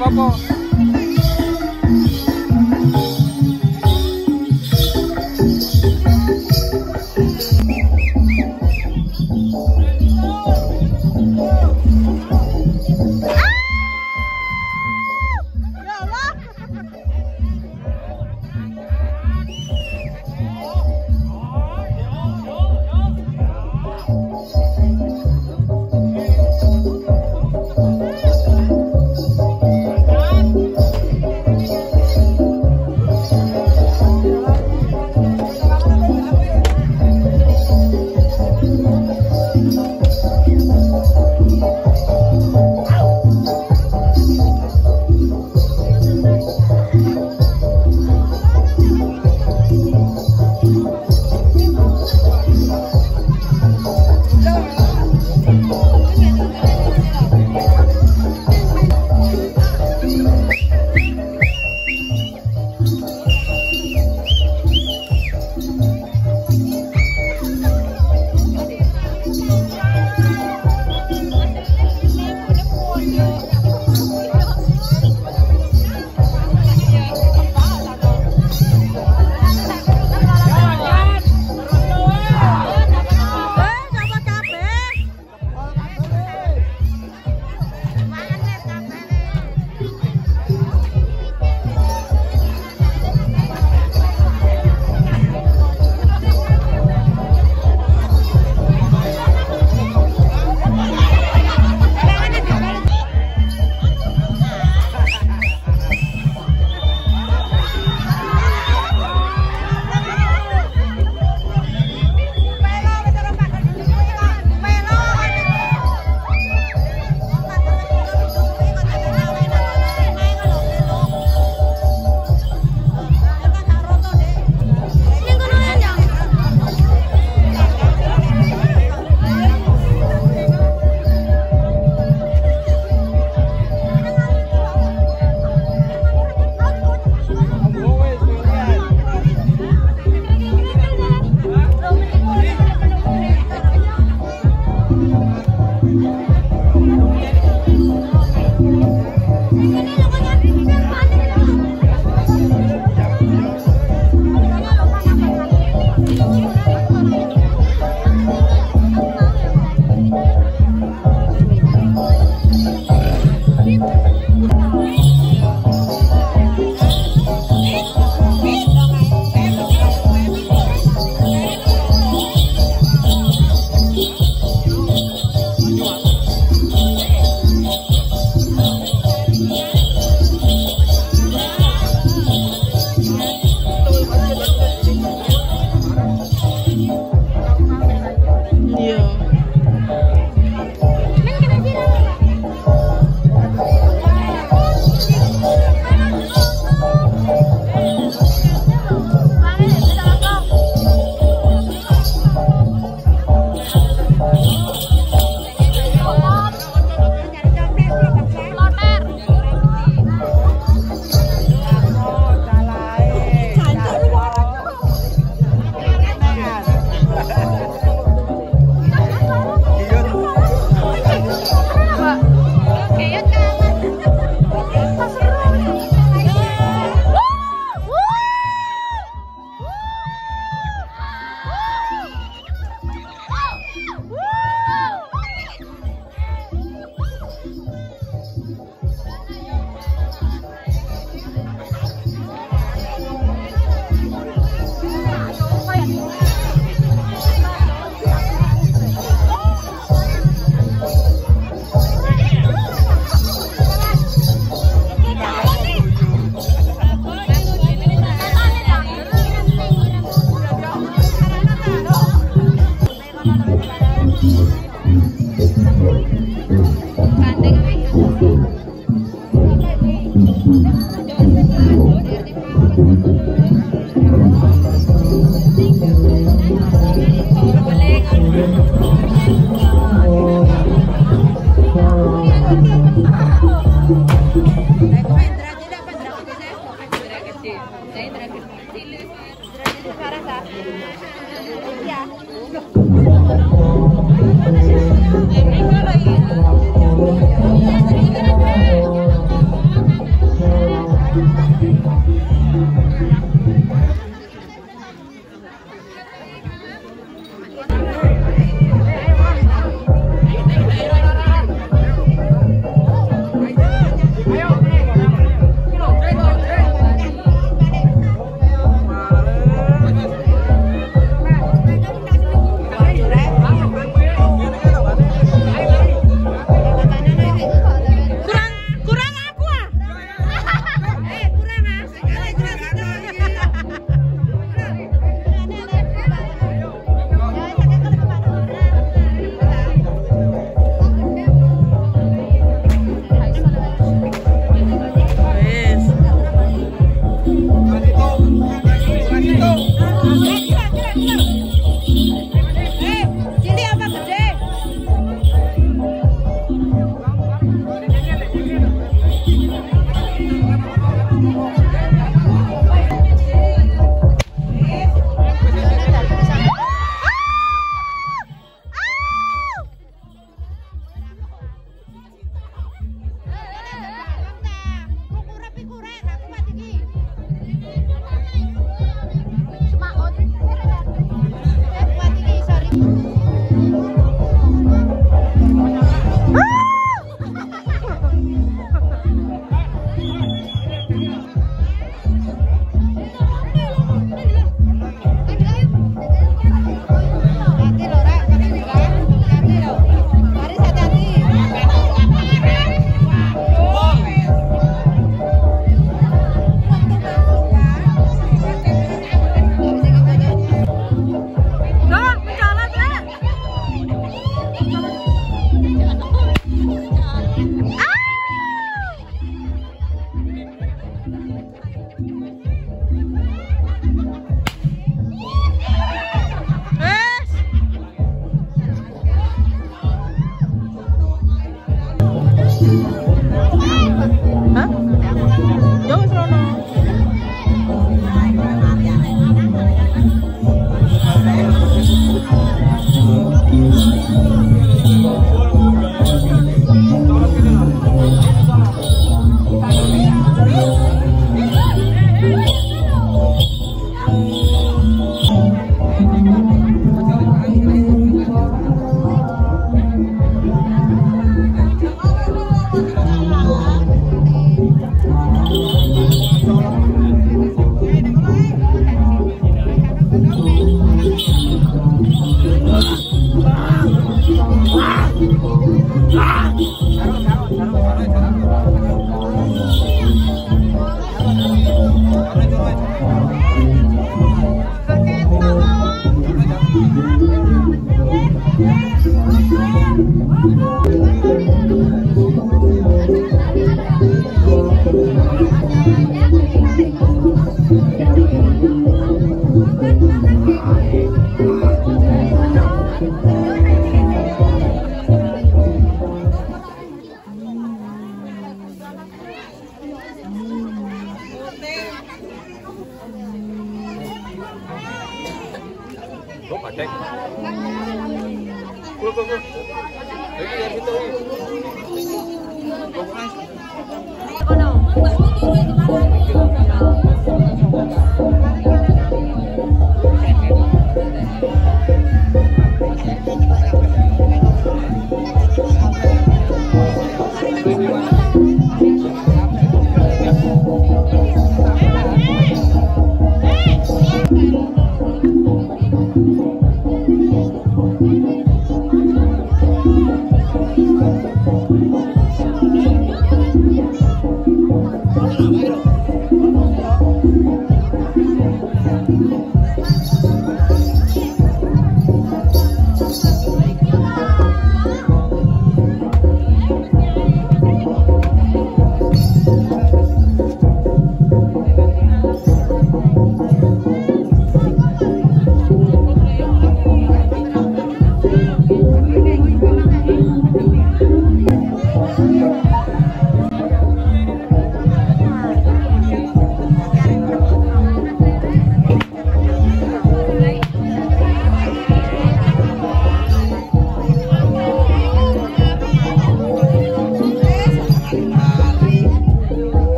tava bom.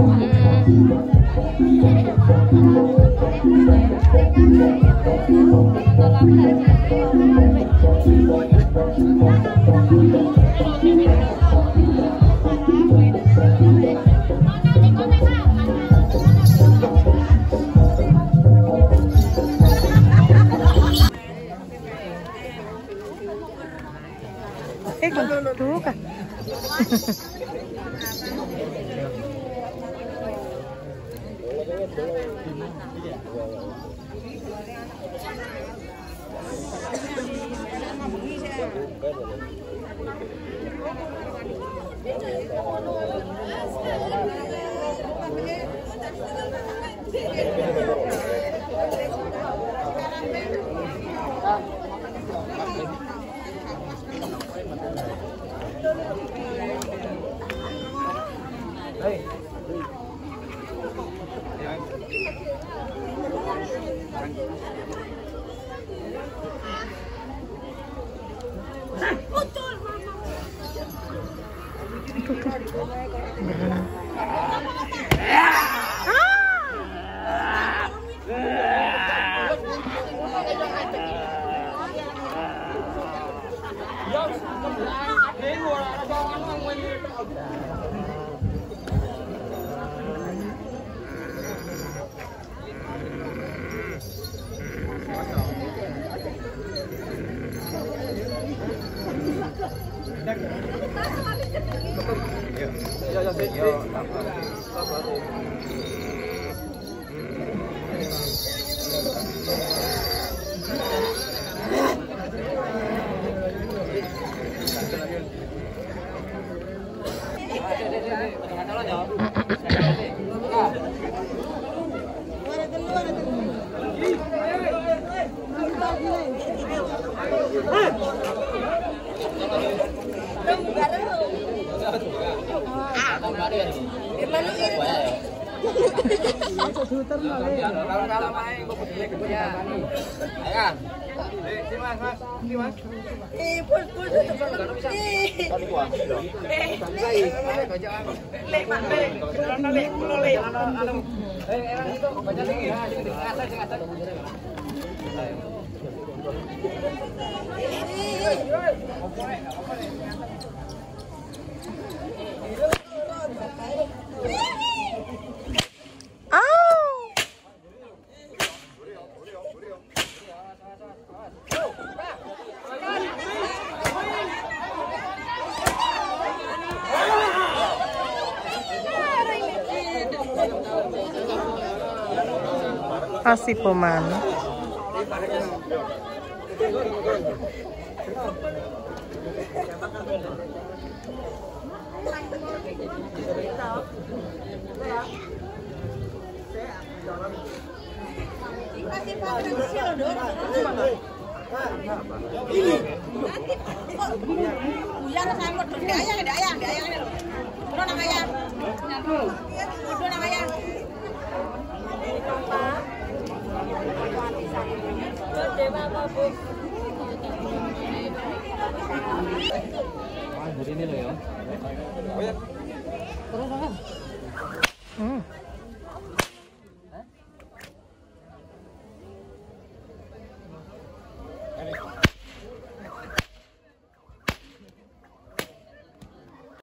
Thank you. Thank you. Assalamualaikum. Kalau kalau main gue putih gitu ya. Ayan. Si mas, mas, si mas. Eh, kasih peman. Ini. Nanti kok buyar sama dek ayang, ini ayang, 这里呢，哦，嗯。